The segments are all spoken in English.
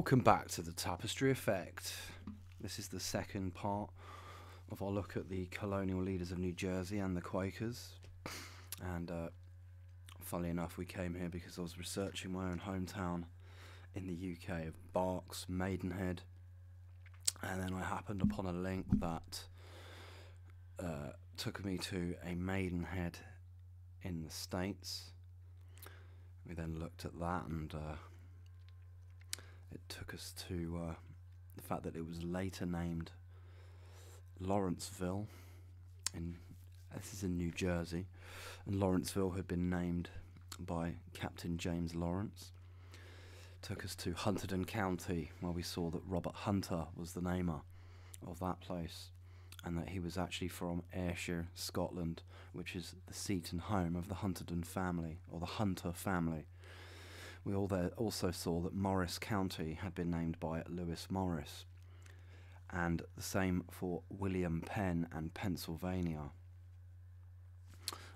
welcome back to the Tapestry Effect. This is the second part of our look at the colonial leaders of New Jersey and the Quakers. And uh, funnily enough, we came here because I was researching my own hometown in the UK of Berks, Maidenhead, and then I happened upon a link that uh, took me to a Maidenhead in the States. We then looked at that and uh, it took us to uh, the fact that it was later named Lawrenceville. In this is in New Jersey, and Lawrenceville had been named by Captain James Lawrence. Took us to Hunterdon County, where we saw that Robert Hunter was the namer of that place, and that he was actually from Ayrshire, Scotland, which is the seat and home of the Hunterdon family, or the Hunter family. We also saw that Morris County had been named by Lewis Morris, and the same for William Penn and Pennsylvania.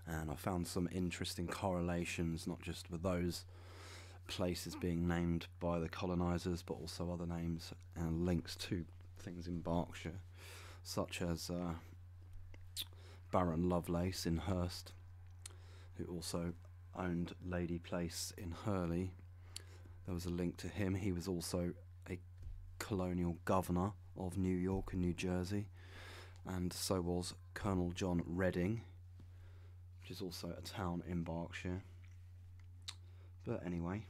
And I found some interesting correlations, not just with those places being named by the colonisers, but also other names and links to things in Berkshire, such as uh, Baron Lovelace in Hurst, who also owned Lady Place in Hurley. There was a link to him. He was also a colonial governor of New York and New Jersey, and so was Colonel John Reading, which is also a town in Berkshire. But anyway.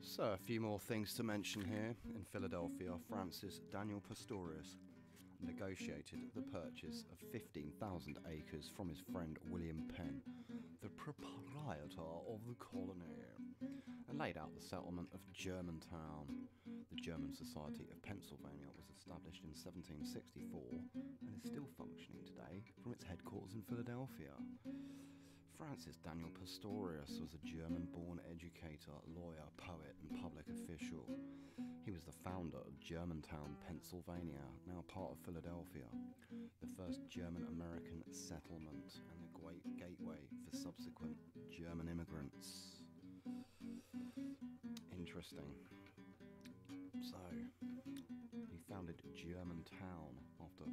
So, a few more things to mention here. In Philadelphia, Francis Daniel Pastorius negotiated the purchase of 15,000 acres from his friend William Penn, the proprietor of the colony, and laid out the settlement of Germantown. The German Society of Pennsylvania was established in 1764 and is still functioning today from its headquarters in Philadelphia. Francis Daniel Pastorius was a German born educator, lawyer, poet, and public official. Founder of Germantown, Pennsylvania, now part of Philadelphia, the first German American settlement and the great gateway for subsequent German immigrants. Interesting. So, he founded Germantown after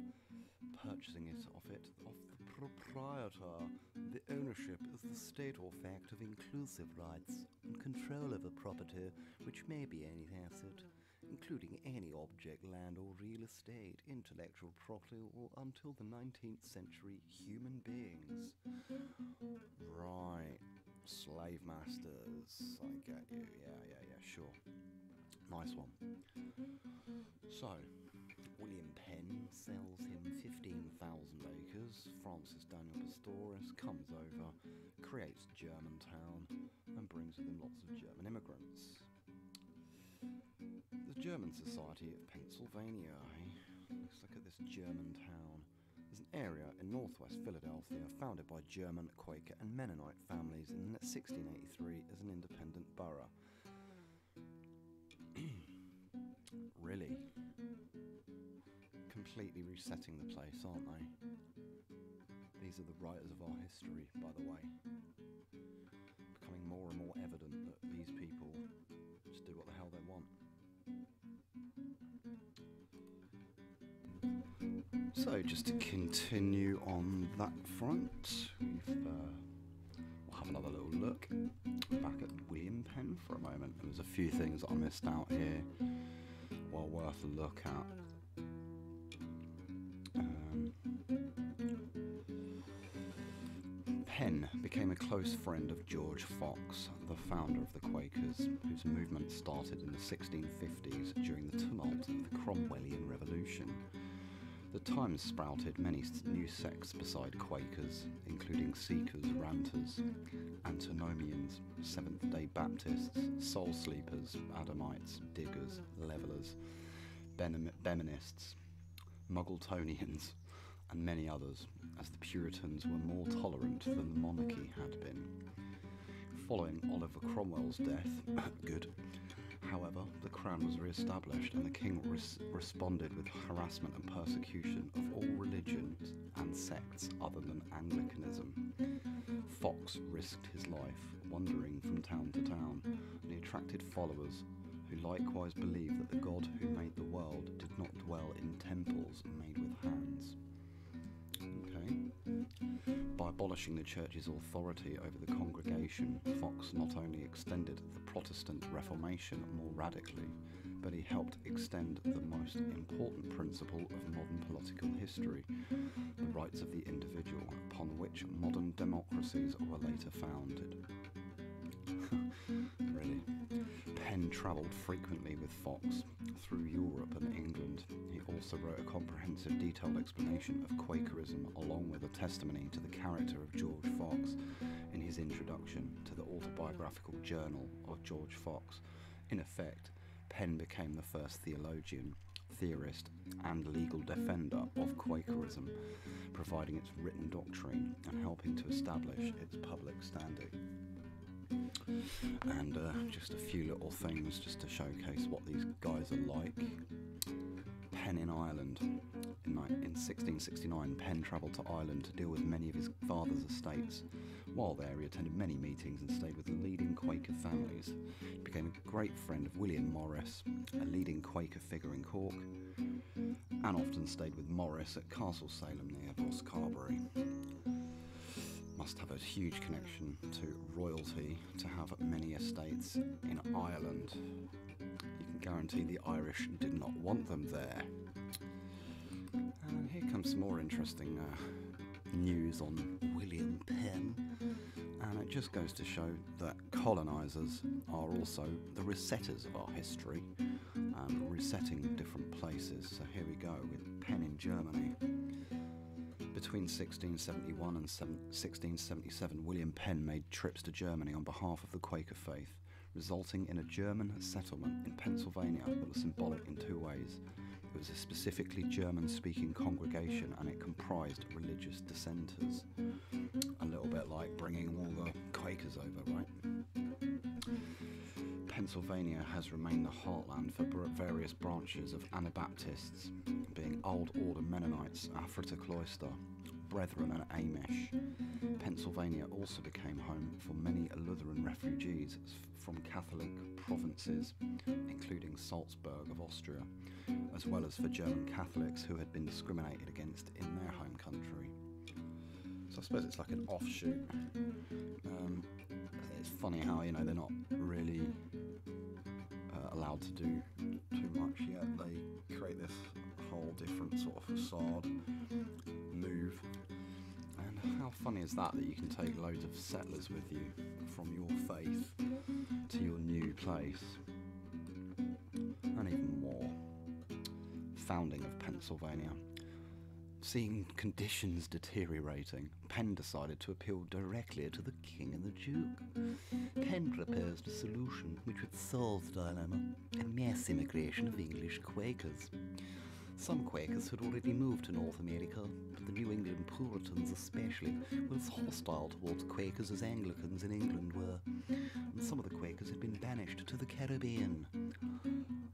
purchasing it off it off the proprietor. The ownership is the state or fact of inclusive rights and control over property, which may be any asset, including any object, land or real estate, intellectual property, or until the 19th century human beings. Right. Slave masters. I get you. Yeah, yeah, yeah, sure. Nice one. So, William Penn sells him 15,000 acres. Francis Daniel Pastorius comes over, creates Germantown, and brings with him lots of German immigrants. The German Society of Pennsylvania. eh? Let's look at this German town. Is an area in northwest Philadelphia founded by German, Quaker, and Mennonite families in 1683 as an independent borough. really? Completely resetting the place, aren't they? These are the writers of our history, by the way. Becoming more and more evident that these people just do what the hell they want. So, just to continue on that front, we've, uh, we'll have another little look back at William Penn for a moment. There's a few things I missed out here, well worth a look at. Um, Penn became a close friend of George Fox, the founder of the Quakers, whose movement started in the 1650s during the tumult of the Cromwellian Revolution. The Times sprouted many new sects beside Quakers, including Seekers, Ranters, Antinomians, Seventh day Baptists, Soul Sleepers, Adamites, Diggers, Levellers, Benem- Beminists, Muggletonians, and many others, as the Puritans were more tolerant than the monarchy had been. Following Oliver Cromwell's death, good, However, the crown was re established and the king res- responded with harassment and persecution of all religions and sects other than Anglicanism. Fox risked his life wandering from town to town, and he attracted followers who likewise believed that the God who made the world did not dwell in temples made with hands. Okay. By abolishing the church's authority over the congregation, Fox not only extended the Protestant Reformation more radically, but he helped extend the most important principle of modern political history the rights of the individual, upon which modern democracies were later founded. really. Penn travelled frequently with Fox through Europe and England. He also wrote a comprehensive, detailed explanation of Quakerism, along with a testimony to the character of George Fox in his introduction to the autobiographical journal of George Fox. In effect, Penn became the first theologian, theorist, and legal defender of Quakerism, providing its written doctrine and helping to establish its public standing and uh, just a few little things just to showcase what these guys are like. Penn in Ireland. In, in 1669, Penn travelled to Ireland to deal with many of his father's estates. While there, he attended many meetings and stayed with the leading Quaker families. He became a great friend of William Morris, a leading Quaker figure in Cork, and often stayed with Morris at Castle Salem near Boscarbury must have a huge connection to royalty to have many estates in Ireland. You can guarantee the Irish did not want them there. And here comes some more interesting uh, news on William Penn. And it just goes to show that colonisers are also the resetters of our history and resetting different places. So here we go with Penn in Germany. Between 1671 and 1677, William Penn made trips to Germany on behalf of the Quaker faith, resulting in a German settlement in Pennsylvania that was symbolic in two ways. It was a specifically German speaking congregation and it comprised religious dissenters. A little bit like bringing all the Quakers over, right? Pennsylvania has remained the heartland for various branches of Anabaptists, being Old Order Mennonites, Ephrata Cloister, Brethren, and Amish. Pennsylvania also became home for many Lutheran refugees from Catholic provinces, including Salzburg of Austria, as well as for German Catholics who had been discriminated against in their home country. So I suppose it's like an offshoot. Um, it's funny how you know they're not really allowed to do too much yet. They create this whole different sort of facade move. And how funny is that that you can take loads of settlers with you from your faith to your new place? And even more. Founding of Pennsylvania. Seeing conditions deteriorating, Penn decided to appeal directly to the King and the Duke. Penn proposed a solution which would solve the dilemma a mass immigration of English Quakers. Some Quakers had already moved to North America, but the New England Puritans especially were as hostile towards Quakers as Anglicans in England were, and some of the Quakers had been banished to the Caribbean.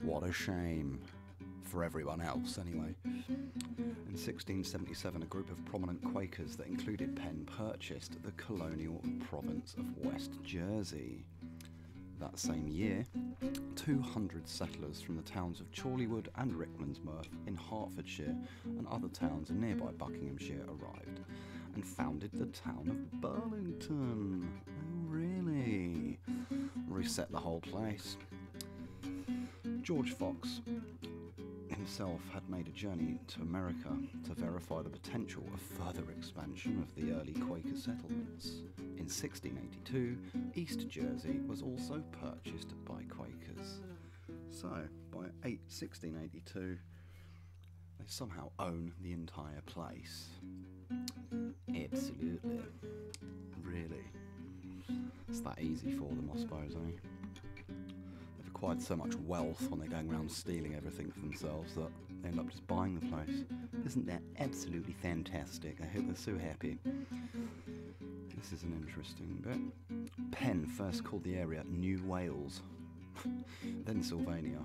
What a shame for everyone else, anyway. In 1677, a group of prominent Quakers that included Penn purchased the colonial province of West Jersey. That same year, 200 settlers from the towns of Chorleywood and Rickmansworth in Hertfordshire and other towns in nearby Buckinghamshire arrived and founded the town of Burlington. Oh, really? Reset the whole place. George Fox himself had made a journey to America to verify the potential of further expansion of the early Quaker settlements. In 1682, East Jersey was also purchased by Quakers. So, by 8, 1682, they somehow own the entire place. Absolutely. Really. It's that easy for them, I suppose, eh? Acquired so much wealth when they're going around stealing everything for themselves that they end up just buying the place. Isn't that absolutely fantastic? I hope they're so happy. This is an interesting bit. Penn first called the area New Wales. then Sylvania,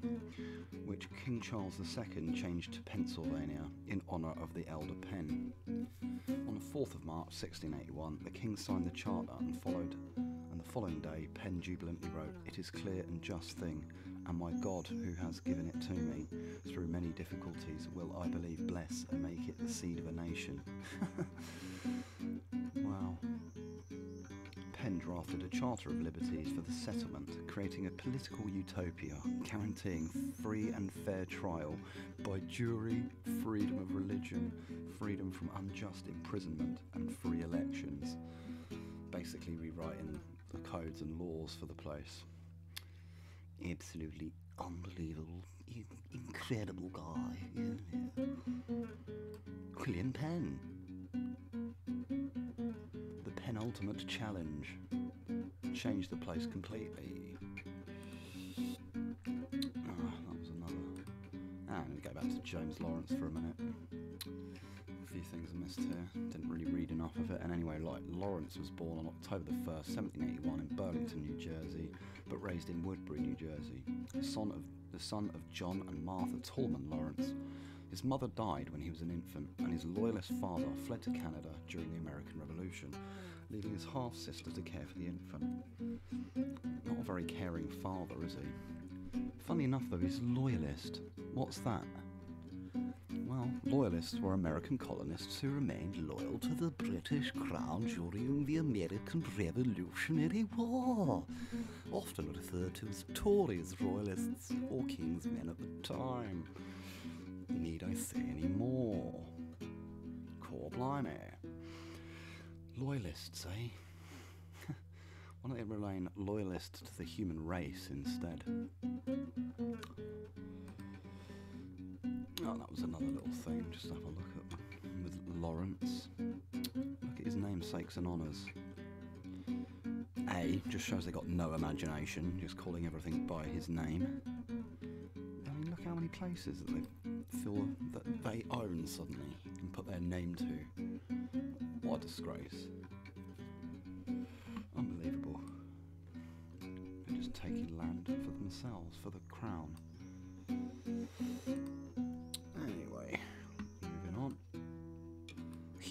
which King Charles II changed to Pennsylvania in honour of the elder Penn. On the 4th of March 1681, the King signed the charter and followed, the following day, Penn jubilantly wrote, "It is clear and just thing, and my God, who has given it to me through many difficulties, will I believe bless and make it the seed of a nation." wow. Penn drafted a Charter of Liberties for the settlement, creating a political utopia guaranteeing free and fair trial by jury, freedom of religion, freedom from unjust imprisonment, and free elections. Basically, rewriting the codes and laws for the place. Absolutely unbelievable, incredible guy. Yeah, yeah. William Penn the penultimate challenge. Changed the place completely. Ah, that was another. Ah, I'm going to go back to James Lawrence for a minute. Things I missed here. Didn't really read enough of it. And anyway, like Lawrence was born on October the 1st, 1781, in Burlington, New Jersey, but raised in Woodbury, New Jersey. Son of the son of John and Martha Tallman Lawrence. His mother died when he was an infant, and his loyalist father fled to Canada during the American Revolution, leaving his half sister to care for the infant. Not a very caring father, is he? Funny enough, though, he's loyalist. What's that? Well, loyalists were American colonists who remained loyal to the British Crown during the American Revolutionary War, often referred to as Tories, Royalists, or King's men at the time. Need I say any more? Core blimey. Loyalists, eh? Why don't they remain loyalist to the human race instead? Oh, that was another little thing. Just have a look at with Lawrence. Look at his namesakes and honours. A just shows they got no imagination, just calling everything by his name. I mean, look how many places that they feel that they own suddenly and put their name to. What a disgrace. Unbelievable. They're just taking land for themselves, for the crown.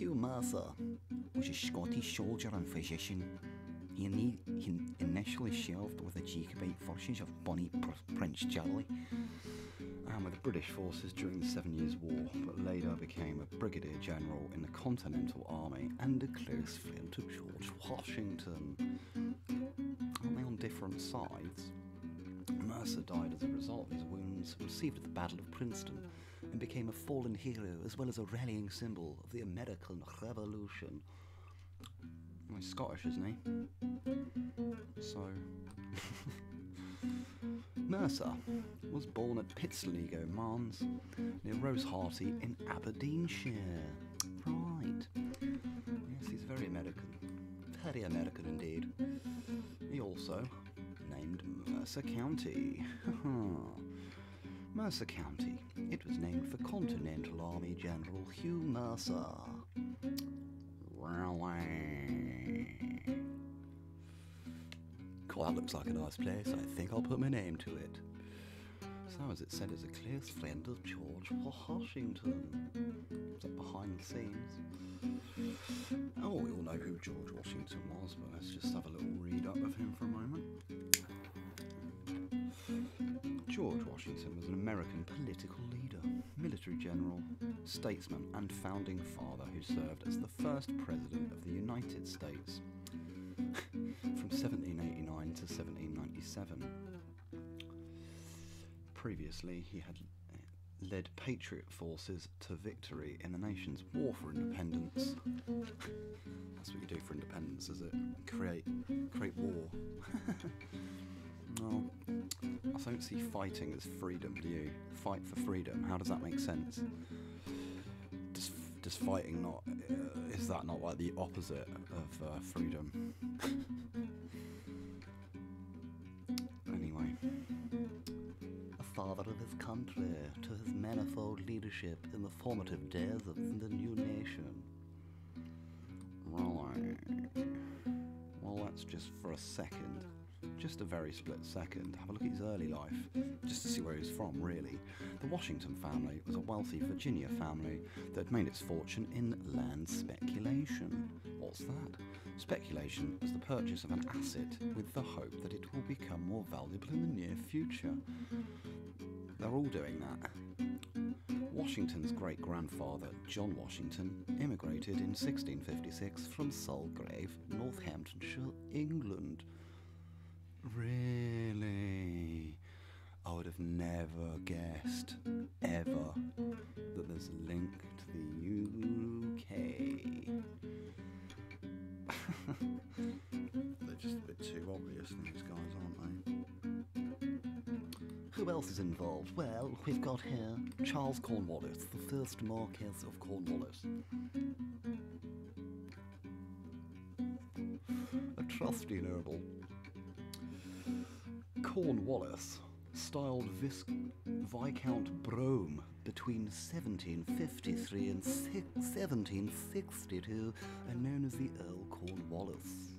Hugh Mercer was a Scottish soldier and physician. He, ini- he initially served with the Jacobite forces of Bonnie Pr- Prince Charlie and with the British forces during the Seven Years' War, but later became a brigadier general in the Continental Army and a close friend to George Washington. Aren't they on different sides? Mercer died as a result of his wounds received at the Battle of Princeton and became a fallen hero as well as a rallying symbol of the American Revolution. He's Scottish, isn't he? So. Mercer was born at Pitsligo, Marnes, near Rosehearty in Aberdeenshire. Right. Yes, he's very American. Very American indeed. He also named Mercer County. Mercer County. It was named for Continental Army General Hugh Mercer. Really? Cool, that looks like a nice place. I think I'll put my name to it. So, as it said, is a close friend of George Washington. Is that behind the scenes? Oh, we all know who George Washington was, but let's just have a little read up of him for a moment. George Washington was an American political leader, military general, statesman, and founding father who served as the first president of the United States from 1789 to 1797. Previously, he had led patriot forces to victory in the nation's war for independence. That's what you do for independence, is it? Create, create war. no, I don't see fighting as freedom. Do you? Fight for freedom. How does that make sense? Does, does fighting not? Uh, is that not like the opposite of uh, freedom? anyway a father of his country, to his manifold leadership in the formative days of the new nation. Right. Well, let's just for a second just a very split second, have a look at his early life, just to see where he was from, really. The Washington family was a wealthy Virginia family that made its fortune in land speculation. What's that? Speculation is the purchase of an asset with the hope that it will become more valuable in the near future. They're all doing that. Washington's great grandfather, John Washington, immigrated in 1656 from Sulgrave, Northamptonshire, England. Really? I would have never guessed, ever, that there's a link to the UK. They're just a bit too obvious, these guys, aren't they? Who else is involved? Well, we've got here Charles Cornwallis, the first Marquess of Cornwallis. A trusty noble. Cornwallis, styled Vis- Viscount Brome between 1753 and si- 1762 and known as the Earl Cornwallis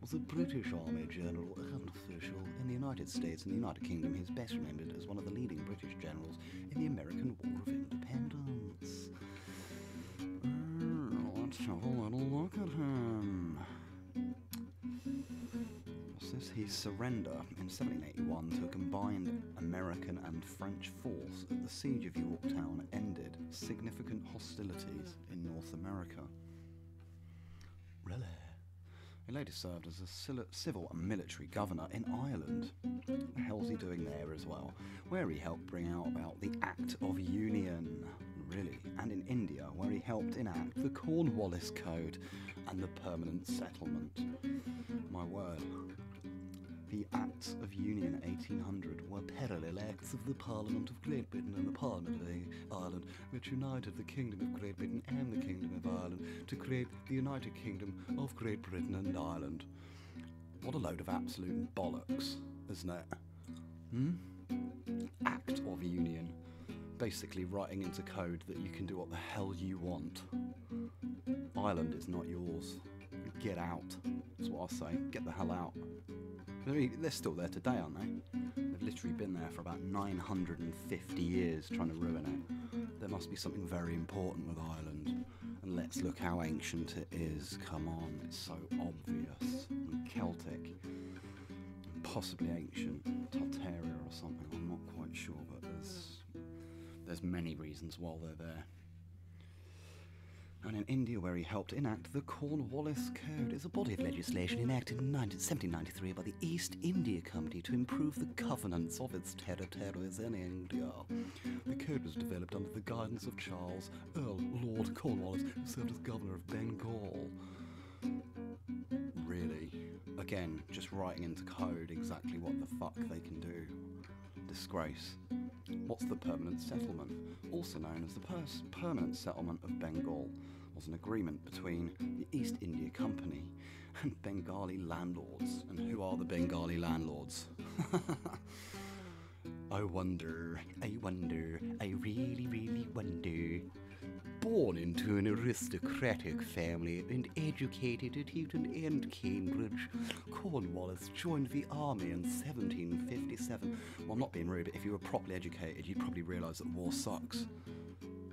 was a British Army general and official in the United States and the United Kingdom. He's best remembered as one of the leading British generals in the American War of Independence. Let's have a little look at him. What's surrender in 1781 to a combined American and French force at the Siege of Yorktown ended significant hostilities in North America. Really? He later served as a civil and military governor in Ireland. What the hell's he doing there as well? Where he helped bring out about the Act of Union, really, and in India, where he helped enact the Cornwallis Code and the Permanent Settlement. My word. The Acts of Union 1800 were parallel acts of the Parliament of Great Britain and the Parliament of Ireland, which united the Kingdom of Great Britain and the Kingdom of Ireland to create the United Kingdom of Great Britain and Ireland. What a load of absolute bollocks, isn't it? Hmm? Act of Union. Basically, writing into code that you can do what the hell you want. Ireland is not yours. Get out. That's what I'll say. Get the hell out. They're still there today, aren't they? They've literally been there for about 950 years trying to ruin it. There must be something very important with Ireland. And let's look how ancient it is. Come on, it's so obvious. And Celtic. Possibly ancient. Tartaria or something, I'm not quite sure, but there's, there's many reasons why they're there and in India, where he helped enact the Cornwallis Code, is a body of legislation enacted in 19- 1793 by the East India Company to improve the governance of its territories in India. The code was developed under the guidance of Charles Earl Lord Cornwallis, who served as governor of Bengal. Really? Again, just writing into code exactly what the fuck they can do. Disgrace. What's the permanent settlement? Also known as the Permanent Settlement of Bengal, was an agreement between the East India Company and Bengali landlords. And who are the Bengali landlords? I wonder, I wonder, I really, really wonder. Born into an aristocratic family and educated at Eton and Cambridge, Cornwallis joined the army in 1757. Well, I'm not being rude, but if you were properly educated, you'd probably realise that war sucks.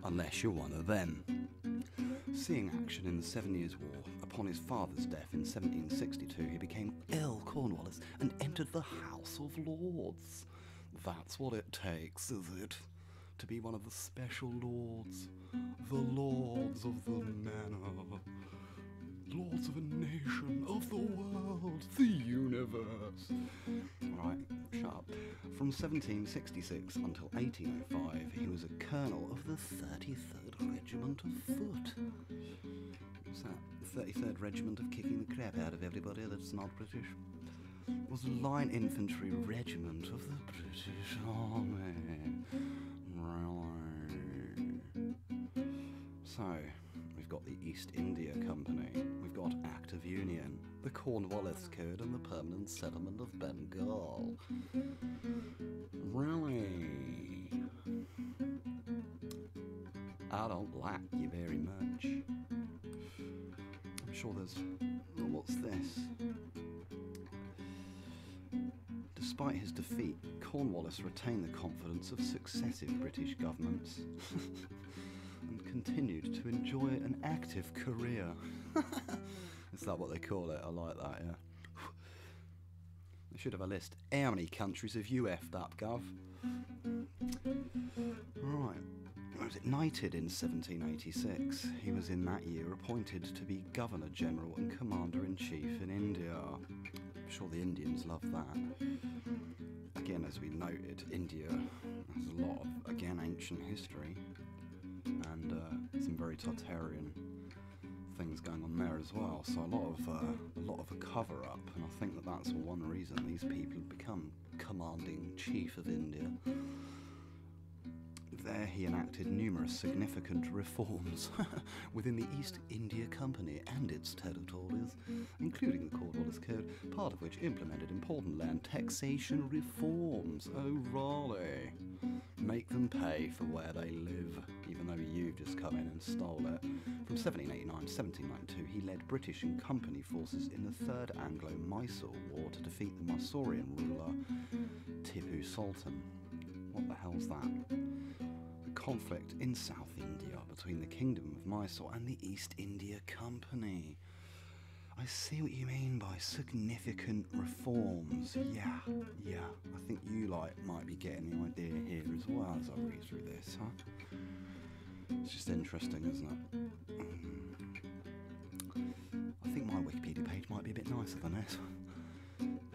Unless you're one of them. Seeing action in the Seven Years' War, upon his father's death in 1762, he became Earl Cornwallis and entered the House of Lords. That's what it takes, is it? To be one of the special lords, the lords of the manor, lords of a nation, of the world, the universe. Right, shut up. From 1766 until 1805, he was a colonel of the 33rd Regiment of Foot. What's that? The 33rd Regiment of kicking the crap out of everybody that's not British? Was a line infantry regiment of the British Army. Really? So, we've got the East India Company, we've got Act of Union, the Cornwallis Code, and the Permanent Settlement of Bengal. Really? I don't like you very much. I'm sure there's. What's this? Despite his defeat, Cornwallis retained the confidence of successive British governments and continued to enjoy an active career. Is that what they call it? I like that, yeah. They should have a list. How many countries have you effed up, Gov? Right. He Was knighted in 1786? He was in that year appointed to be Governor General and Commander in Chief in India. I'm sure the Indians love that. Again, as we noted, India has a lot of, again, ancient history and uh, some very Tartarian things going on there as well. So a lot of uh, a lot of a cover up, and I think that that's one reason these people have become commanding chief of India. There he enacted numerous significant reforms within the East India Company and its territories, including the Cornwallis Code, part of which implemented important land taxation reforms. Oh, Raleigh! Make them pay for where they live, even though you've just come in and stole it. From 1789 to 1792, he led British and Company forces in the Third Anglo-Mysore War to defeat the Mysorean ruler Tipu Sultan. What the hell's that? The conflict in South India between the Kingdom of Mysore and the East India Company. I see what you mean by significant reforms. Yeah, yeah. I think you like might be getting the idea here as well as I read through this, huh? It's just interesting, isn't it? Mm. I think my Wikipedia page might be a bit nicer than this.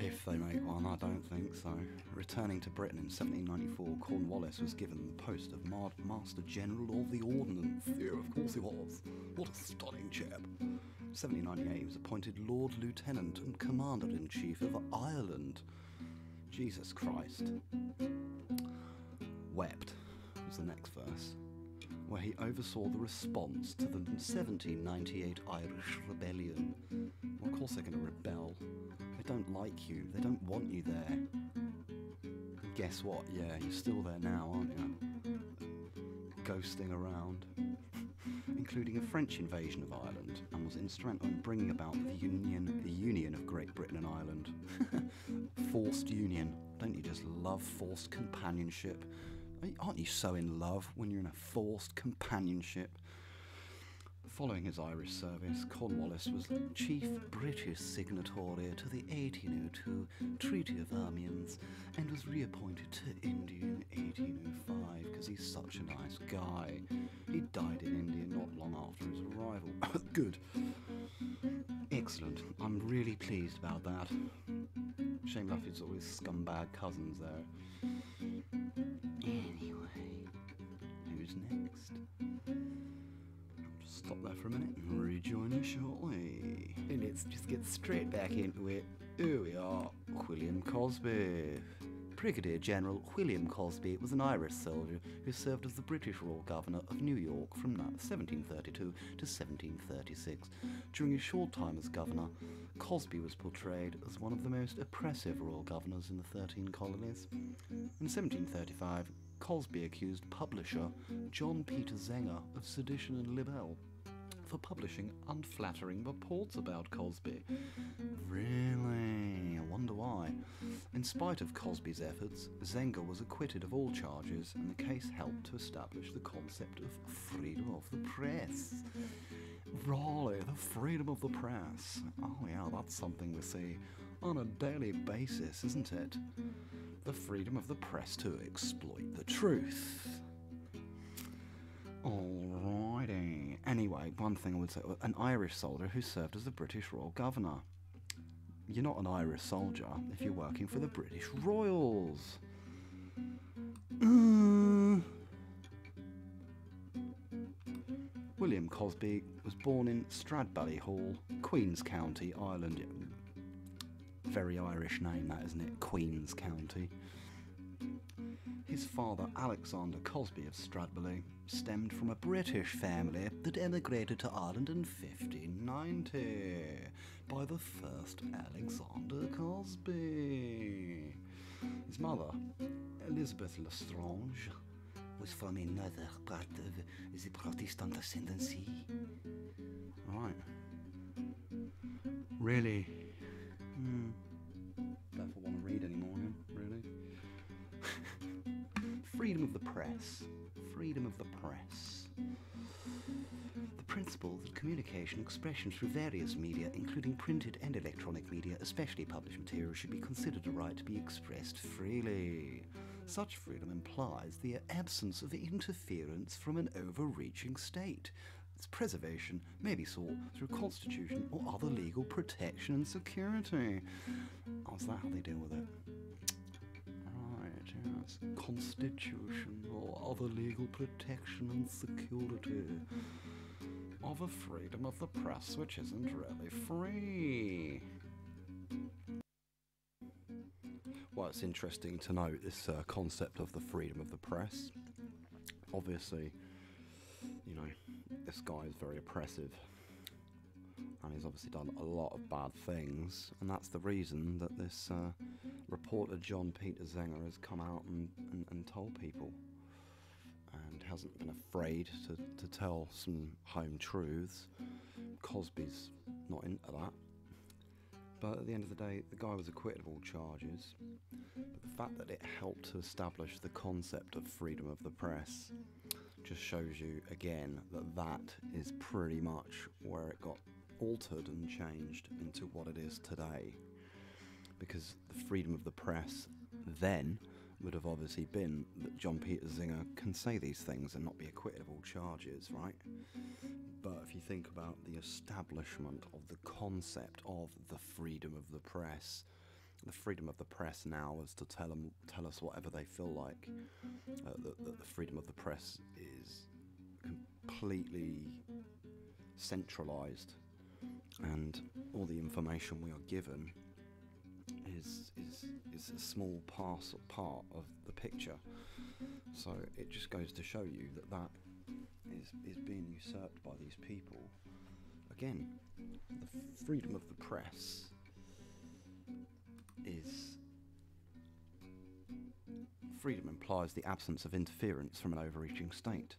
If they make one, I don't think so. Returning to Britain in 1794, Cornwallis was given the post of Master General of the Ordnance. Yeah, of course he was. What a stunning chap. 1798, he was appointed Lord Lieutenant and Commander in Chief of Ireland. Jesus Christ. Wept was the next verse, where he oversaw the response to the 1798 Irish Rebellion. Well, of course they're going to rebel. They don't like you, they don't want you there. Guess what? Yeah, you're still there now, aren't you? Ghosting around including a French invasion of Ireland, and was instrumental in bringing about the union, the union of Great Britain and Ireland. forced union. Don't you just love forced companionship? Aren't you so in love when you're in a forced companionship? Following his Irish service, Cornwallis was chief British signatory to the 1802 Treaty of Amiens and was reappointed to India in 1805 because he's such a nice guy. He died in India not long after his arrival. Good. Excellent. I'm really pleased about that. Shame Luffy's always scumbag cousins there. Anyway, who's next? Stop there for a minute and rejoin you shortly. And let's just get straight back into it. Here we are, William Cosby. Brigadier General William Cosby was an Irish soldier who served as the British Royal Governor of New York from 1732 to 1736. During his short time as governor, Cosby was portrayed as one of the most oppressive royal governors in the 13 colonies. In 1735, Cosby accused publisher John Peter Zenger of sedition and libel for publishing unflattering reports about Cosby. Really? I wonder why. In spite of Cosby's efforts, Zenger was acquitted of all charges, and the case helped to establish the concept of freedom of the press. Raleigh, the freedom of the press. Oh, yeah, that's something we see on a daily basis, isn't it? The freedom of the press to exploit the truth. Alrighty. Anyway, one thing I would say an Irish soldier who served as the British Royal Governor. You're not an Irish soldier if you're working for the British Royals. Uh, William Cosby was born in Stradbally Hall, Queen's County, Ireland. Very Irish name, that isn't it? Queen's County. His father, Alexander Cosby of Stradbally, stemmed from a British family that emigrated to Ireland in 1590 by the first Alexander Cosby. His mother, Elizabeth Lestrange, was from another part of the Protestant ascendancy. Right. Really? Hmm. Freedom of the press. Freedom of the press. The principle that communication, expression through various media, including printed and electronic media, especially published material, should be considered a right to be expressed freely. Such freedom implies the absence of interference from an overreaching state. Its preservation may be sought through constitution or other legal protection and security. Is that how they deal with it? Constitution or other legal protection and security of a freedom of the press which isn't really free. Well, it's interesting to note this uh, concept of the freedom of the press. Obviously, you know, this guy is very oppressive. And he's obviously done a lot of bad things, and that's the reason that this uh, reporter John Peter Zenger has come out and, and, and told people and hasn't been afraid to, to tell some home truths. Cosby's not into that. But at the end of the day, the guy was acquitted of all charges. But the fact that it helped to establish the concept of freedom of the press just shows you again that that is pretty much where it got altered and changed into what it is today. Because the freedom of the press then would have obviously been that John Peter Zenger can say these things and not be acquitted of all charges, right? But if you think about the establishment of the concept of the freedom of the press, the freedom of the press now is to tell them, tell us whatever they feel like. Uh, the freedom of the press is completely centralized, and all the information we are given is is is a small parcel part of the picture. So it just goes to show you that that is is being usurped by these people. Again, the freedom of the press is freedom implies the absence of interference from an overreaching state.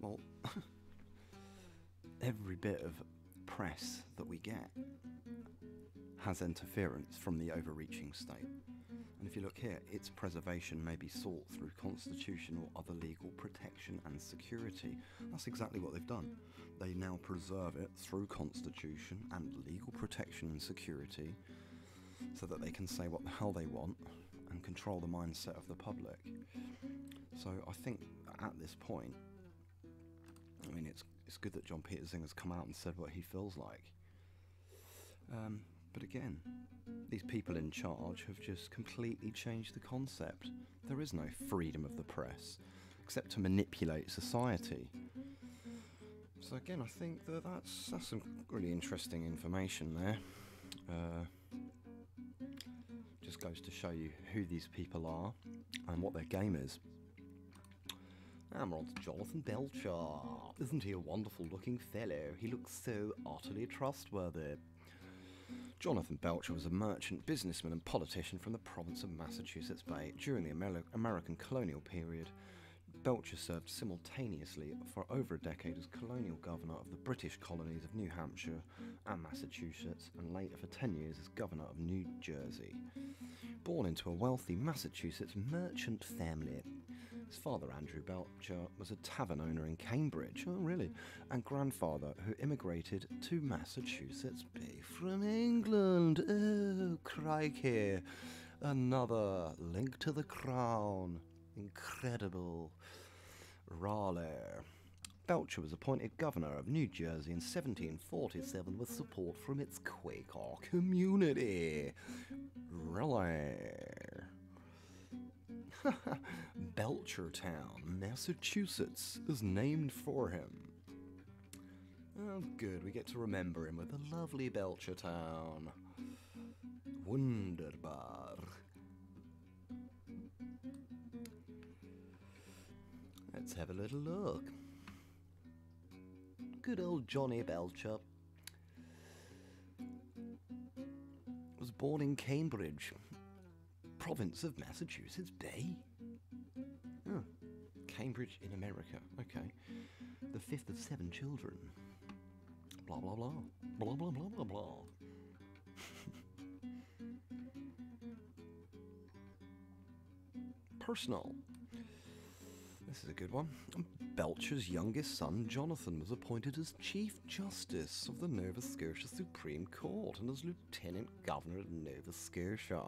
Well, every bit of press that we get has interference from the overreaching state. And if you look here, its preservation may be sought through constitutional or other legal protection and security. That's exactly what they've done. They now preserve it through constitution and legal protection and security so that they can say what the hell they want and control the mindset of the public. So I think at this point, I mean, it's it's good that John Peter has come out and said what he feels like. Um, but again, these people in charge have just completely changed the concept. There is no freedom of the press, except to manipulate society. So again, I think that that's, that's some really interesting information there. Uh, just goes to show you who these people are and what their game is. To Jonathan Belcher. Isn't he a wonderful looking fellow? He looks so utterly trustworthy. Jonathan Belcher was a merchant, businessman, and politician from the province of Massachusetts Bay during the Amer- American colonial period. Belcher served simultaneously for over a decade as colonial governor of the British colonies of New Hampshire and Massachusetts, and later for 10 years as governor of New Jersey. Born into a wealthy Massachusetts merchant family, his father, Andrew Belcher, was a tavern owner in Cambridge, oh really, and grandfather who immigrated to Massachusetts Bay from England. Oh, crikey. Another link to the crown. Incredible. Raleigh. Belcher was appointed governor of New Jersey in 1747 with support from its Quaker community. Raleigh. Belchertown, Massachusetts, is named for him. Oh, good, we get to remember him with the lovely Belchertown. Wunderbar. Let's have a little look. Good old Johnny Belcher was born in Cambridge province of Massachusetts Bay. Oh, Cambridge in America. Okay. The fifth of seven children. Blah, blah, blah. Blah, blah, blah, blah, blah. Personal. this is a good one. Belcher's youngest son, Jonathan, was appointed as Chief Justice of the Nova Scotia Supreme Court and as Lieutenant Governor of Nova Scotia.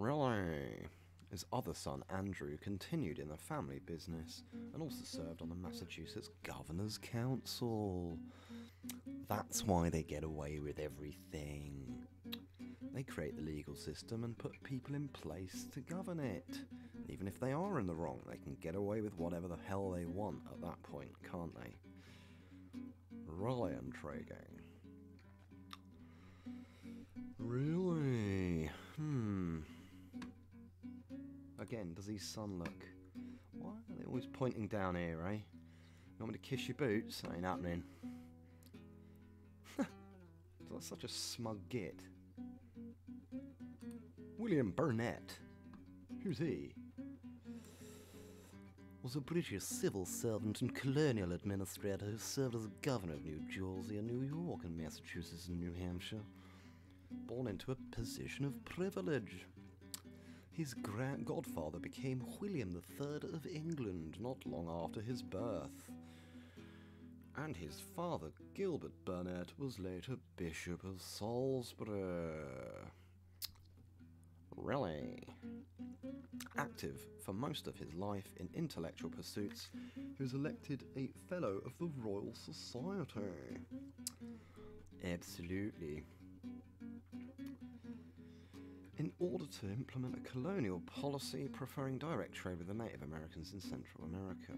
Really? His other son, Andrew, continued in the family business and also served on the Massachusetts Governor's Council. That's why they get away with everything. They create the legal system and put people in place to govern it. Even if they are in the wrong, they can get away with whatever the hell they want at that point, can't they? Really intriguing. Really? Hmm. Again, does his son look. Why are they always pointing down here, eh? You want me to kiss your boots? That Ain't happening. That's such a smug git. William Burnet. Who's he? Was a British civil servant and colonial administrator who served as governor of New Jersey and New York and Massachusetts and New Hampshire. Born into a position of privilege. His grand godfather became William III of England not long after his birth. And his father, Gilbert Burnet, was later Bishop of Salisbury. Really? Active for most of his life in intellectual pursuits, he was elected a Fellow of the Royal Society. Absolutely. Order to implement a colonial policy preferring direct trade with the Native Americans in Central America.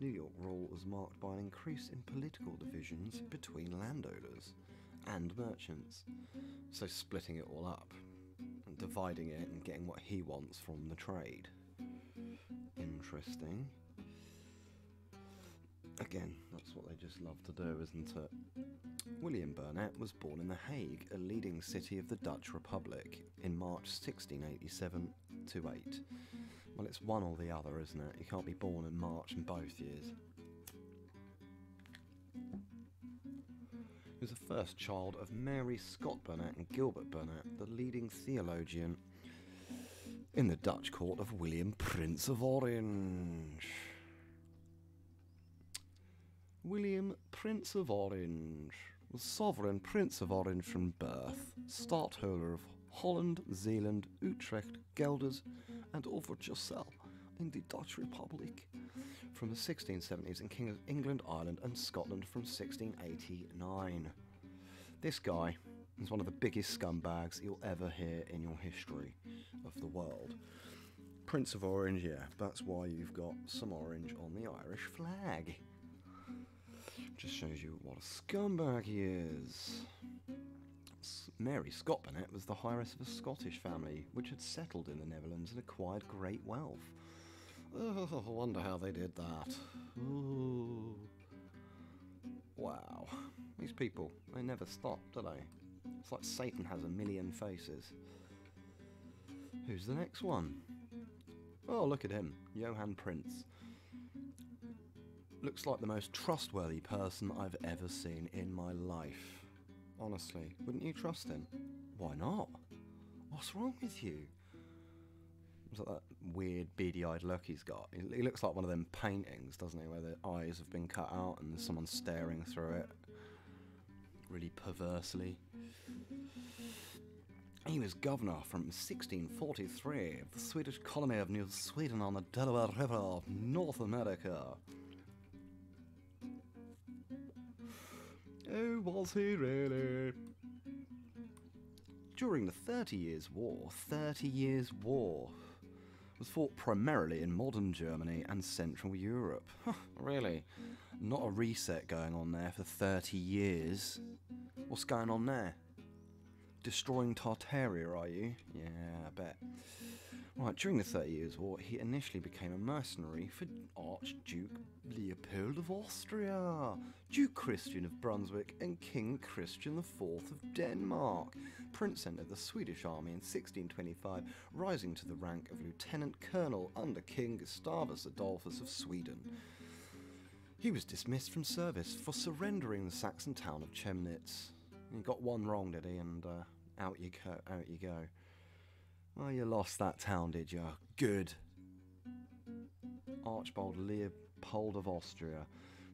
New York rule was marked by an increase in political divisions between landowners and merchants, so splitting it all up and dividing it and getting what he wants from the trade. Interesting. Again, that's what they just love to do, isn't it? William Burnet was born in The Hague, a leading city of the Dutch Republic, in March 1687 to 8. Well, it's one or the other, isn't it? You can't be born in March in both years. He was the first child of Mary Scott Burnet and Gilbert Burnet, the leading theologian in the Dutch court of William, Prince of Orange. William, Prince of Orange, was sovereign Prince of Orange from birth, stadtholder of Holland, Zeeland, Utrecht, Gelders, and Overijssel in the Dutch Republic from the 1670s and King of England, Ireland, and Scotland from 1689. This guy is one of the biggest scumbags you'll ever hear in your history of the world. Prince of Orange, yeah, that's why you've got some orange on the Irish flag. Just shows you what a scumbag he is. Mary Scott Burnet was the heiress of a Scottish family which had settled in the Netherlands and acquired great wealth. Oh, I wonder how they did that. Ooh. Wow. These people, they never stop, do they? It's like Satan has a million faces. Who's the next one? Oh, look at him. Johan Printz. Looks like the most trustworthy person I've ever seen in my life. Honestly, wouldn't you trust him? Why not? What's wrong with you? It's like that weird beady-eyed look he's got. He, he looks like one of them paintings, doesn't he, where the eyes have been cut out and there's someone staring through it, really perversely. He was governor from 1643 of the Swedish colony of New Sweden on the Delaware River of North America. Oh, was he really? During the Thirty Years' War, Thirty Years' War was fought primarily in modern Germany and Central Europe. really? Not a reset going on there for 30 years. What's going on there? Destroying Tartaria, are you? Yeah, I bet. Right, during the Thirty Years' War, he initially became a mercenary for Archduke Leopold of Austria, Duke Christian of Brunswick, and King Christian IV of Denmark. Printz entered the Swedish army in 1625, rising to the rank of lieutenant colonel under King Gustavus Adolphus of Sweden. He was dismissed from service for surrendering the Saxon town of Chemnitz. He got one wrong, did he? And uh, out you go. Out you go. Well, you lost that town, did you? Good. Archibald Leopold of Austria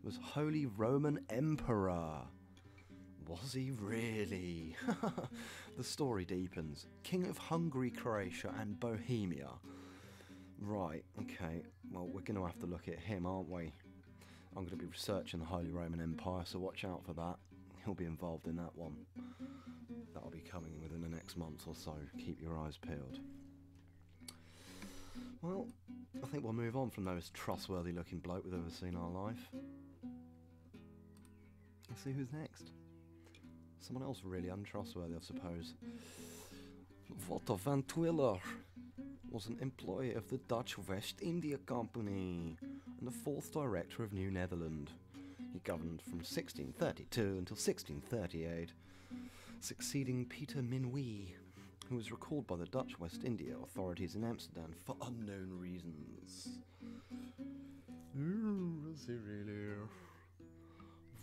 was Holy Roman Emperor. Was he really? the story deepens. King of Hungary, Croatia, and Bohemia. Right, okay. Well, we're going to have to look at him, aren't we? I'm going to be researching the Holy Roman Empire, so watch out for that. He'll be involved in that one. That'll be coming within the next month or so. Keep your eyes peeled. Well, I think we'll move on from the most trustworthy looking bloke we've ever seen in our life. Let's see who's next. Someone else really untrustworthy, I suppose. Walter van Twiller was an employee of the Dutch West India Company and the fourth director of New Netherland. He governed from 1632 until 1638, succeeding Peter Minuit, who was recalled by the Dutch West India authorities in Amsterdam for unknown reasons. Really?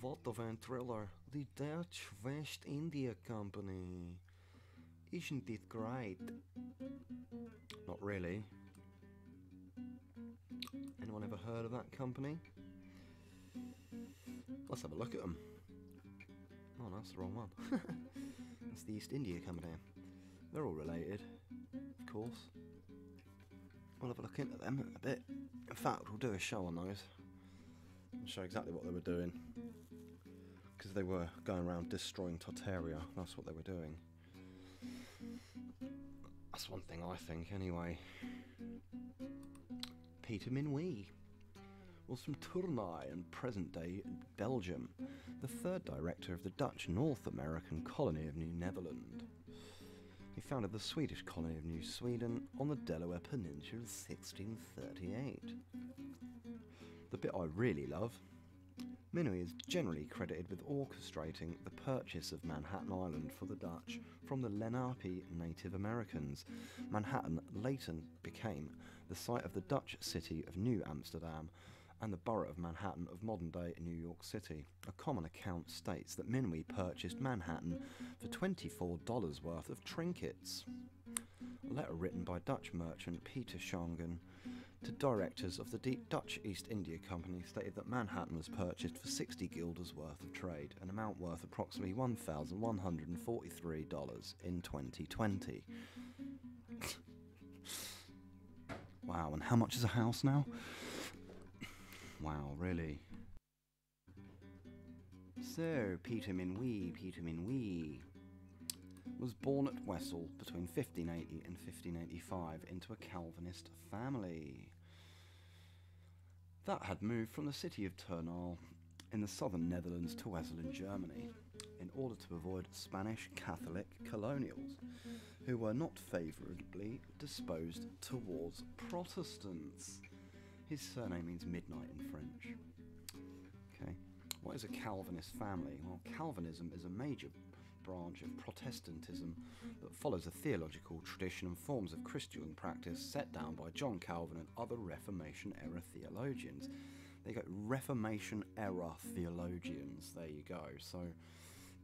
Walter van Twiller, the Dutch West India Company. Isn't it great? Not really. Anyone ever heard of that company? Let's have a look at them. Oh, no, that's the wrong one. that's the East India Company. They're all related, of course. We'll have a look into them a bit. In fact, we'll do a show on those. and show exactly what they were doing. Because they were going around destroying Tartaria. That's what they were doing. That's one thing I think, anyway. Peter Minuit was from Tournai in present day Belgium, the third director of the Dutch North American colony of New Netherland. He founded the Swedish colony of New Sweden on the Delaware Peninsula in 1638. The bit I really love Minuit is generally credited with orchestrating the purchase of Manhattan Island for the Dutch from the Lenape Native Americans. Manhattan later became the site of the Dutch city of New Amsterdam and the borough of Manhattan of modern day New York City. A common account states that Minuit purchased Manhattan for $24 worth of trinkets. A letter written by Dutch merchant Peter Schaghen to directors of the Dutch East India Company stated that Manhattan was purchased for 60 guilders worth of trade, an amount worth approximately $1,143 in 2020. wow, and how much is a house now? Wow, really? So, Peter Minuit, Peter Minuit was born at Wesel between 1580 and 1585 into a Calvinist family. That had moved from the city of Tournai in the southern Netherlands to Wesel in Germany in order to avoid Spanish Catholic colonials who were not favourably disposed towards Protestants. His surname means midnight in French. Okay. What is a Calvinist family? Well, Calvinism is a major branch of Protestantism that follows a theological tradition and forms of Christian practice set down by John Calvin and other Reformation era theologians. They go Reformation era theologians. There you go. So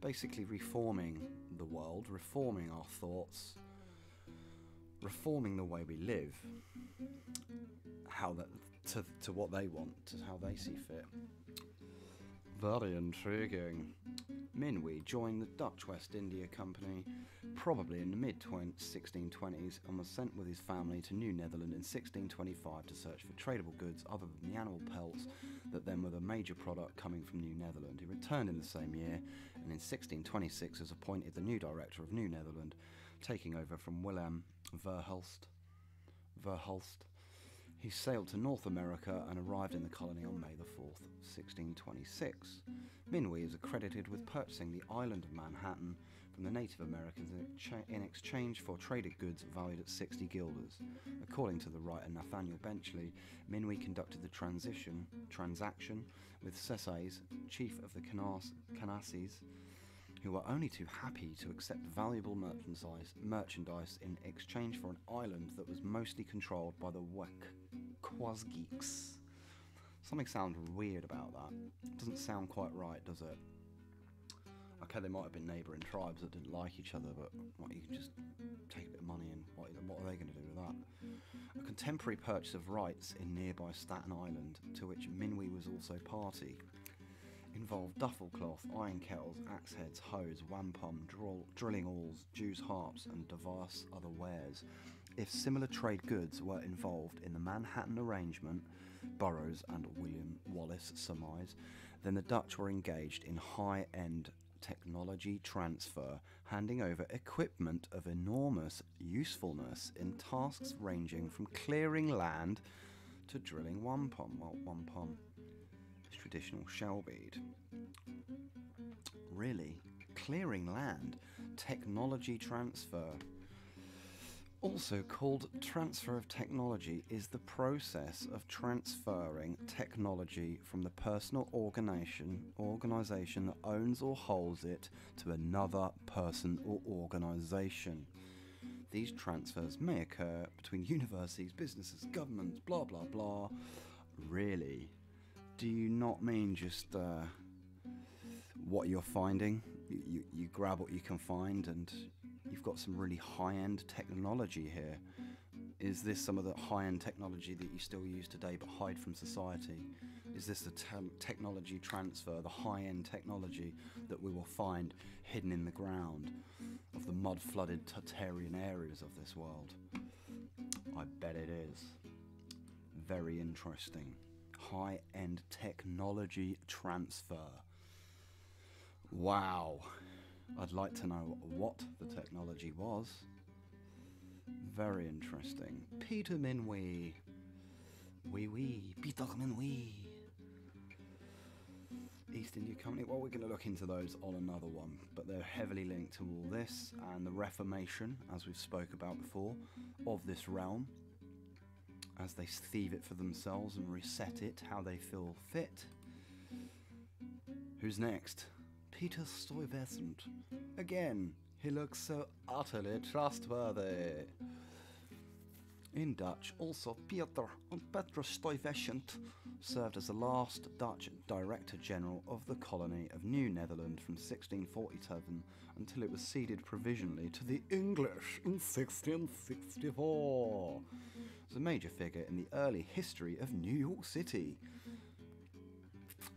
basically, reforming the world, reforming our thoughts, reforming the way we live, how that to, to what they want, to how they see fit. Very intriguing. Minuit joined the Dutch West India Company probably in the mid 1620s and was sent with his family to New Netherland in 1625 to search for tradable goods other than the animal pelts that then were the major product coming from New Netherland. He returned in the same year and in 1626 was appointed the new director of New Netherland, taking over from Willem Verhulst. Verhulst. He sailed to North America and arrived in the colony on May the 4th, 1626. Minuit is accredited with purchasing the island of Manhattan from the Native Americans in exchange for traded goods valued at 60 guilders. According to the writer Nathaniel Benchley, Minuit conducted the transition transaction with Seyseys, chief of the Canarsees, who were only too happy to accept valuable merchandise, merchandise in exchange for an island that was mostly controlled by the Quasgeeks. Something sounds weird about that. It doesn't sound quite right, does it? Okay, they might have been neighbouring tribes that didn't like each other, but what, you can just take a bit of money and what, what are they going to do with that? A contemporary purchase of rights in nearby Staten Island, to which Minuit was also party, involved duffel cloth, iron kettles, axe heads, hoes, wampum, drill, drilling awls, Jews' harps, and diverse other wares. If similar trade goods were involved in the Manhattan arrangement, Burrows and William Wallace surmise, then the Dutch were engaged in high end technology transfer, handing over equipment of enormous usefulness in tasks ranging from clearing land to drilling wampum. Well, wampum traditional shell bead. Really? Clearing land, technology transfer. Also called transfer of technology is the process of transferring technology from the personal organization, organization that owns or holds it to another person or organization. These transfers may occur between universities, businesses, governments, blah blah blah. Really? Do you not mean just uh, what you're finding? You, you, you grab what you can find and you've got some really high end technology here. Is this some of the high end technology that you still use today but hide from society? Is this the te- technology transfer, the high end technology that we will find hidden in the ground of the mud flooded Tartarian areas of this world? I bet it is. Very interesting. High end technology transfer. Wow. I'd like to know what the technology was. Very interesting. Peter Minwee. Wee wee. Peter Minwee. East India Company. Well, we're going to look into those on another one, but they're heavily linked to all this and the Reformation, as we've spoke about before, of this realm, as they thieve it for themselves and reset it how they feel fit. Who's next? Peter Stuyvesant. Again, he looks so utterly trustworthy. In Dutch, also Pieter and Petrus Stuyvesant served as the last Dutch Director General of the colony of New Netherland from 1647 until it was ceded provisionally to the English in 1664. Was a major figure in the early history of New York City.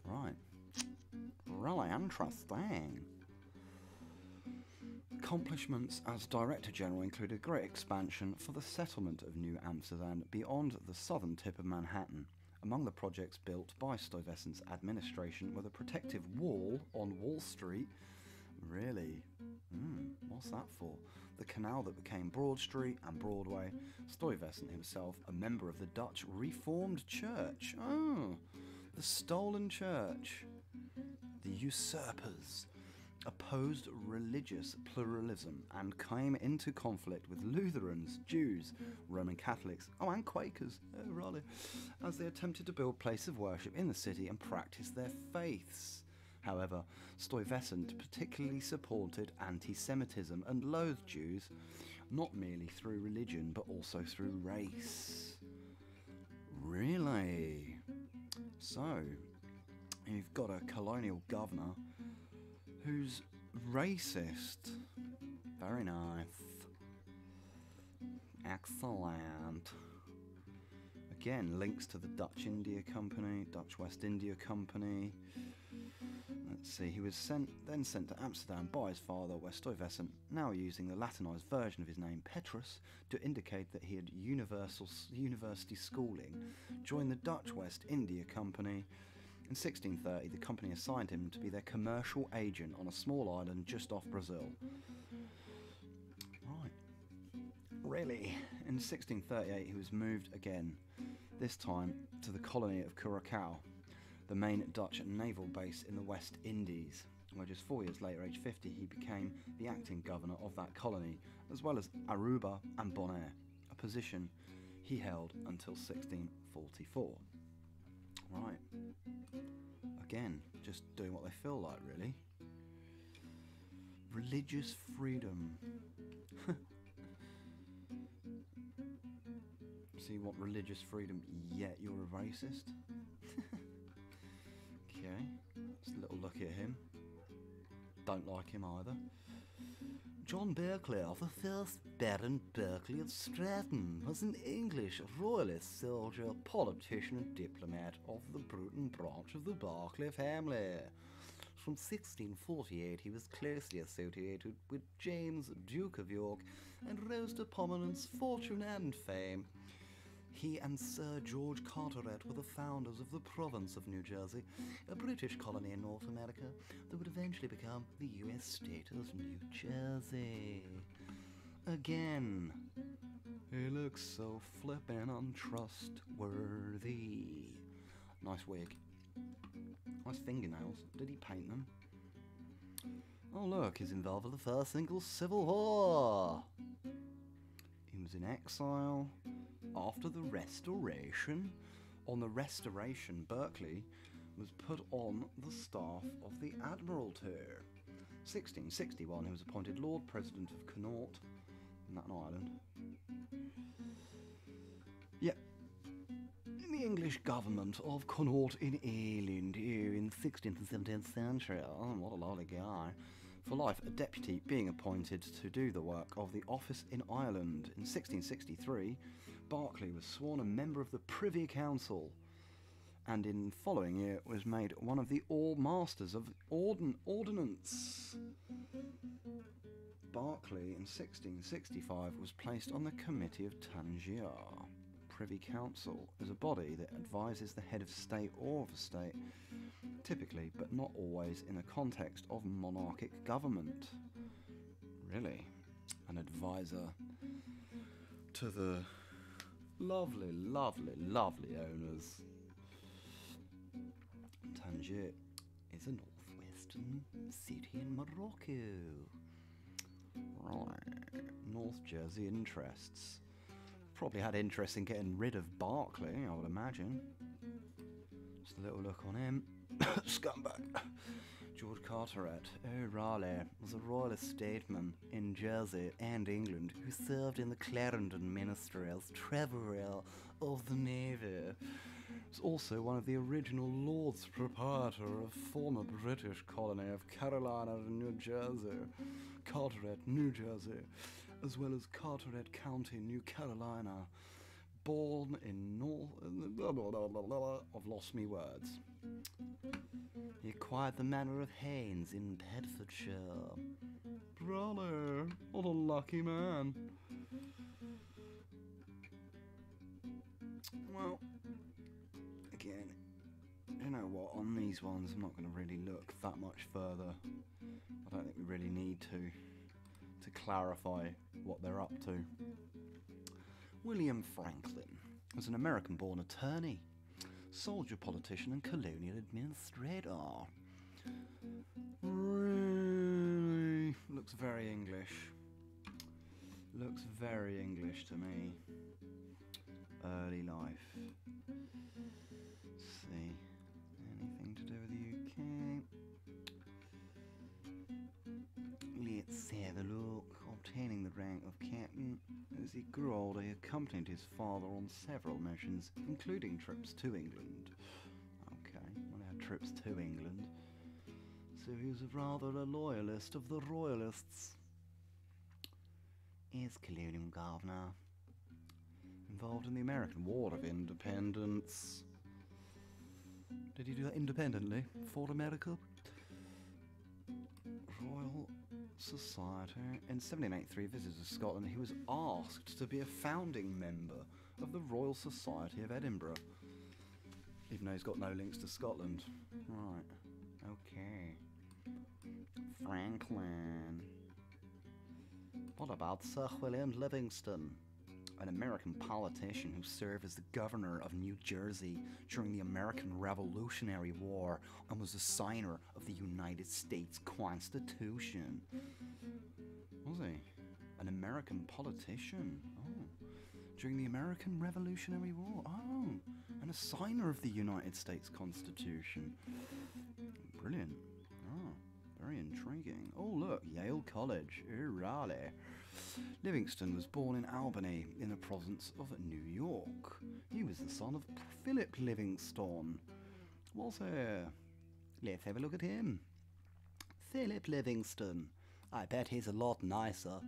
Right. Really interesting. Accomplishments as Director General included great expansion for the settlement of New Amsterdam beyond the southern tip of Manhattan. Among the projects built by Stuyvesant's administration were the protective wall on Wall Street. Really? Hmm, what's that for? The canal that became Broad Street and Broadway. Stuyvesant himself, a member of the Dutch Reformed Church. Oh, the stolen church. The usurpers opposed religious pluralism and came into conflict with Lutherans, Jews, Roman Catholics, oh, and Quakers, uh, oh, rather, as they attempted to build places of worship in the city and practice their faiths. However, Stuyvesant particularly supported anti Semitism and loathed Jews, not merely through religion but also through race. Really? So, you've got a colonial governor who's racist. Very nice. Excellent. Again, links to the Dutch India Company, Dutch West India Company. Let's see, he was sent then sent to Amsterdam by his father, where Stuyvesant, now using the Latinized version of his name Petrus to indicate that he had universal university schooling, joined the Dutch West India Company in 1630, the company assigned him to be their commercial agent on a small island just off Brazil. Right. Really? In 1638, he was moved again, this time to the colony of Curacao, the main Dutch naval base in the West Indies, where just four years later, age 50, he became the acting governor of that colony, as well as Aruba and Bonaire, a position he held until 1644. Right. Again, just doing what they feel like, really. Religious freedom. See want religious freedom, yet you're a racist? okay, just a little look at him. Don't like him either. John Berkeley, of the first Baron Berkeley of Stratton, was an English royalist soldier, politician, and diplomat of the Bruton branch of the Berkeley family. From 1648, he was closely associated with James, Duke of York, and rose to prominence, fortune, and fame. He and Sir George Carteret were the founders of the province of New Jersey, a British colony in North America that would eventually become the US state of New Jersey. Again, he looks so flippin' untrustworthy. Nice wig. Nice fingernails. Did he paint them? Oh, look, he's involved with the First Single Civil War. In exile after the Restoration. On the Restoration, Berkeley was put on the staff of the Admiralty. 1661, he was appointed Lord President of Connaught in that Island. Yeah. In the English government of Connaught in Ireland here in 16th and 17th century. Oh, what a lovely guy. For life, a deputy being appointed to do the work of the office in Ireland. In 1663, Berkeley was sworn a member of the Privy Council, and in the following year was made one of the All Masters of Ordin- Ordnance. Berkeley in 1665 was placed on the Committee of Tangier. Privy Council is a body that advises the head of state or of a state, typically, but not always, in the context of monarchic government. Really? An advisor to the lovely, lovely, lovely owners. Tangier is a northwestern city in Morocco. Right. North Jersey interests. Probably had interest in getting rid of Berkeley, I would imagine. Just a little look on him. Scumbag. George Carteret, Raleigh, was a royalist statesman in Jersey and England who served in the Clarendon Ministry as Treasurer of the Navy. Was also one of the original Lords Proprietor of former British colony of Carolina and New Jersey, Carteret, New Jersey, as well as Carteret County, New Carolina. Born in North. I've lost me words. He acquired the manor of Haynes in Bedfordshire. Brother, what a lucky man. Well, again, you know what? On these ones, I'm not going to really look that much further. I don't think we really need to to clarify what they're up to. William Franklin was an American born attorney, soldier, politician, and colonial administrator. Really looks very English. Looks very English to me. Early life. Let's see. Obtaining the rank of captain, as he grew older, he accompanied his father on several missions, including trips to England. Okay, well, had trips to England. So he was rather a loyalist of the royalists. As colonial governor, involved in the American War of Independence. Did he do that independently for America? Royal Society. In 1783, visited Scotland, he was asked to be a founding member of the Royal Society of Edinburgh. Even though he's got no links to Scotland. Right. Okay. Franklin. What about Sir William Livingston? An American politician who served as the governor of New Jersey during the American Revolutionary War and was a signer of the United States Constitution. Was he? An American politician? Oh. During the American Revolutionary War? Oh. And a signer of the United States Constitution. Brilliant. Oh. Very intriguing. Oh, look, Yale College. Oh, Raleigh. Livingston was born in Albany, in the province of New York. He was the son of Philip Livingston. Was he? Let's have a look at him. Philip Livingston, I bet he's a lot nicer.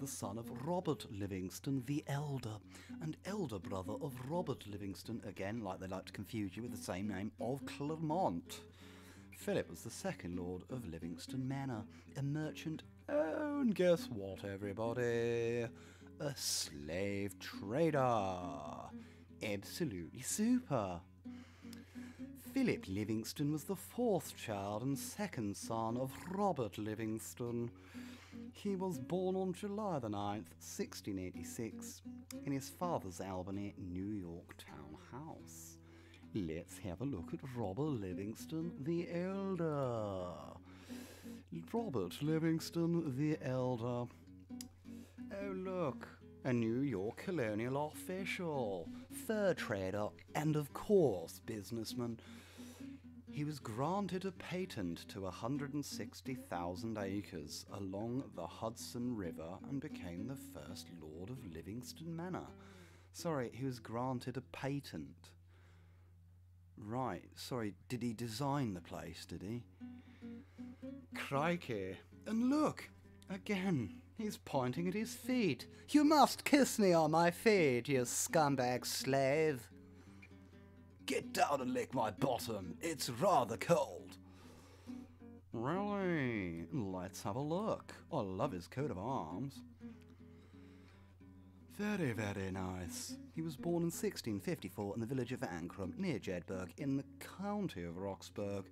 The son of Robert Livingston the Elder, and elder brother of Robert Livingston, again, like they like to confuse you with the same name, of Clermont. Philip was the second Lord of Livingston Manor, a merchant, and guess what, everybody? A slave trader. Absolutely super. Philip Livingston was the fourth child and second son of Robert Livingston. He was born on July the 9th, 1686, in his father's Albany, New York townhouse. Let's have a look at Robert Livingston the Elder. Robert Livingston the Elder. Oh, look, a New York colonial official, fur trader, and of course, businessman. He was granted a patent to 160,000 acres along the Hudson River and became the first Lord of Livingston Manor. Sorry, he was granted a patent. Right, sorry, did he design the place, did he? Crikey. And look, again, he's pointing at his feet. You must kiss me on my feet, you scumbag slave. Get down and lick my bottom. It's rather cold. Really? Let's have a look. I love his coat of arms. Very, very nice. He was born in 1654 in the village of Ancrum, near Jedburgh, in the county of Roxburgh,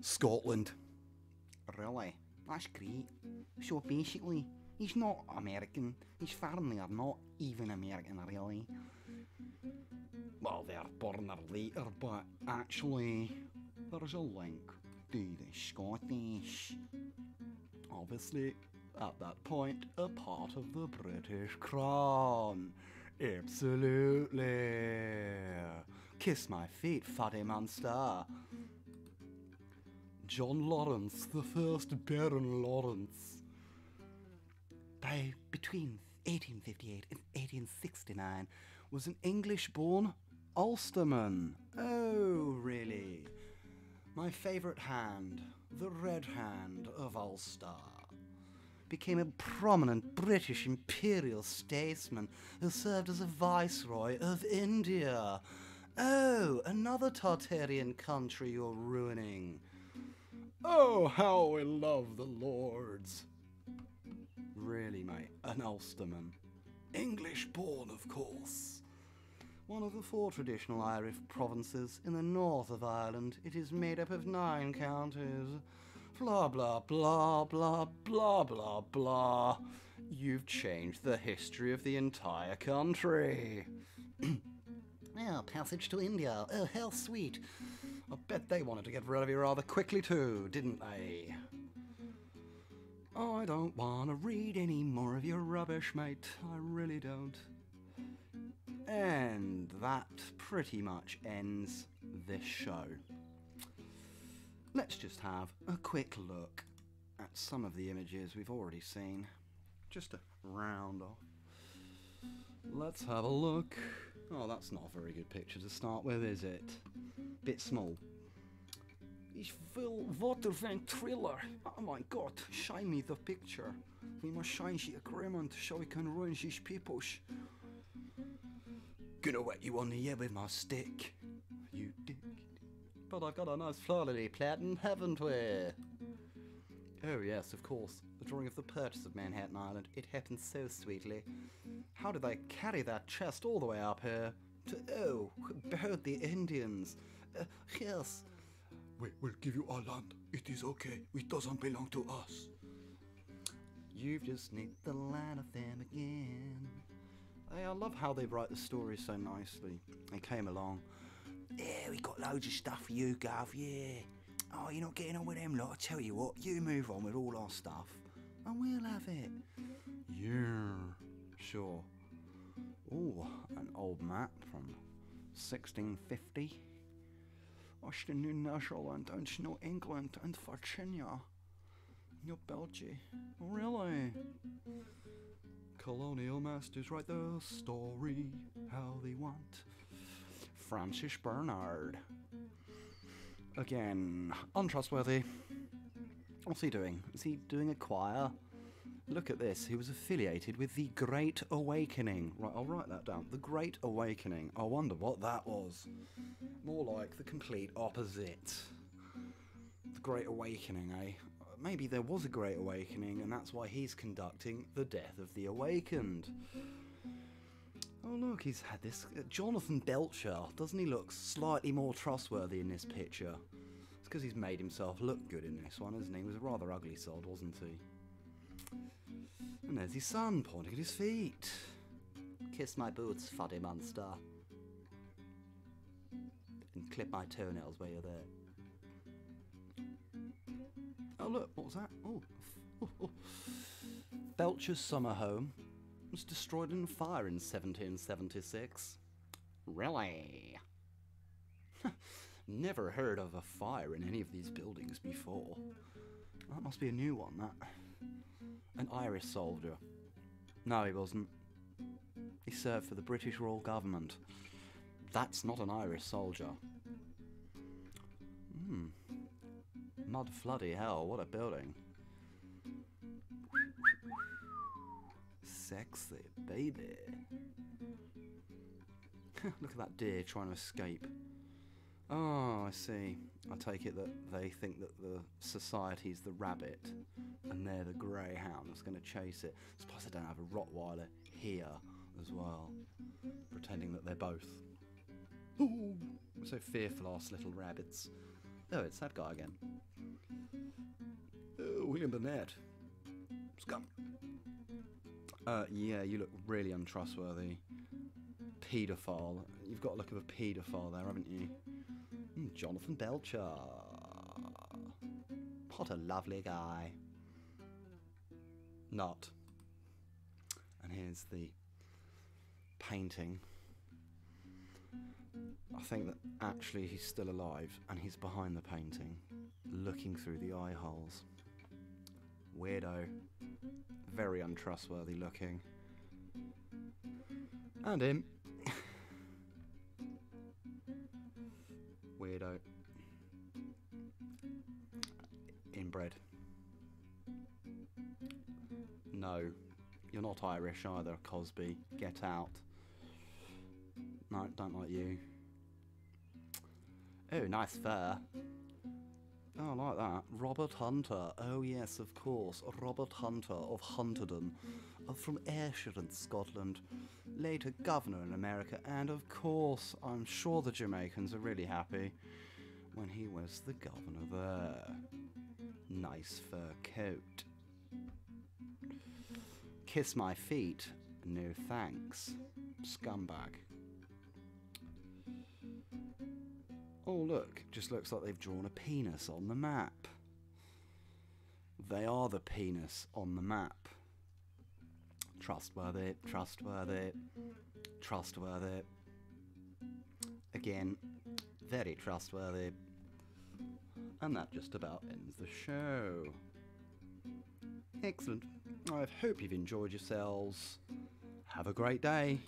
Scotland. Really? That's great. So basically, he's not American. His family are not even American, really. Well, they're born there later, but actually, there's a link to the Scottish. Obviously, at that point, a part of the British Crown. Absolutely. Kiss my feet, fatty monster. John Lawrence, the first Baron Lawrence. By between 1858 and 1869, was an English born Ulsterman. Oh, really? My favourite hand, the Red Hand of Ulster, became a prominent British imperial statesman who served as a viceroy of India. Oh, another Tartarian country you're ruining. Oh, how we love the Lords. Really, mate, an Ulsterman. English born, of course. One of the four traditional Irish provinces in the north of Ireland, it is made up of nine counties. Blah, blah, blah, blah, blah, blah, blah. You've changed the history of the entire country. yeah, passage to India. Oh, how sweet. I bet they wanted to get rid of you rather quickly too, didn't they? I don't want to read any more of your rubbish, mate. I really don't. And that pretty much ends this show. Let's just have a quick look at some of the images we've already seen, just to round off. Let's have a look. Oh, that's not a very good picture to start with, is it? Bit small. Ich will water ventriller. Oh my god, shine me the picture. We must shine the agreement so we can ruin these peoples. Gonna whack you on the head with my stick. You dick. But I've got a nice flowery platen, haven't we? Oh yes, of course. The drawing of the purchase of Manhattan Island. It happened so sweetly. How did they carry that chest all the way up here? To, oh, behold the Indians. Uh, yes. We will give you our land. It is okay. It doesn't belong to us. You've just nicked the line of them again. Hey, I love how they write the stories so nicely. They came along. Yeah, we got loads of stuff for you, Gov, yeah. Oh, you're not getting on with them lot. I tell you what, you move on with all our stuff, and we'll have it. Yeah, sure. Oh, an old map from 1650. Als je nu Nederland and New England and Virginia. New Belgium. Really? Colonial masters write the story how they want. Francis Bernard. Again, untrustworthy. What's he doing? Is he doing a choir? Look at this. He was affiliated with the Great Awakening. Right, I'll write that down. The Great Awakening. I wonder what that was. More like the complete opposite. The Great Awakening, eh? Maybe there was a Great Awakening, and that's why he's conducting the Death of the Awakened. Oh, look, he's had this. Uh, Jonathan Belcher. Doesn't he look slightly more trustworthy in this picture? It's because he's made himself look good in this one, isn't he? He was a rather ugly sod, wasn't he? And there's his son pointing at his feet. Kiss my boots, fuddy monster. And clip my toenails while you're there. Oh, look, what was that? Oh, oh. Belcher's summer home was destroyed in a fire in 1776. Really? Never heard of a fire in any of these buildings before. That must be a new one, that. An Irish soldier. No, he wasn't. He served for the British Royal Government. That's not an Irish soldier. Hmm. Mud floody hell, what a building. Sexy, baby. Look at that deer trying to escape. Oh, I see. I take it that they think that the society's the rabbit and they're the greyhound that's going to chase it. Suppose they don't have a Rottweiler here as well, pretending that they're both. Ooh, so fearful, us little rabbits. Oh, it's that guy again. Uh, William Burnet. Scum. Uh, yeah, you look really untrustworthy. Paedophile. You've got a look of a paedophile there, haven't you? Mm, Jonathan Belcher. What a lovely guy. Not. And here's the painting. I think that actually he's still alive and he's behind the painting, looking through the eye holes. Weirdo. Very untrustworthy looking. And him. Weirdo. Inbred. No, you're not Irish either, Cosby. Get out. No, don't like you. Oh, nice fur. Oh, I like that. Robert Hunter. Oh, yes, of course. Robert Hunter of Hunterdon. uh, From Ayrshire in Scotland. Later governor in America. And of course, I'm sure the Jamaicans are really happy when he was the governor there. Nice fur coat. Kiss my feet. No thanks. Scumbag. Oh, look, just looks like they've drawn a penis on the map. They are the penis on the map. Trustworthy, trustworthy, trustworthy. Again, very trustworthy. And that just about ends the show. Excellent. I hope you've enjoyed yourselves. Have a great day.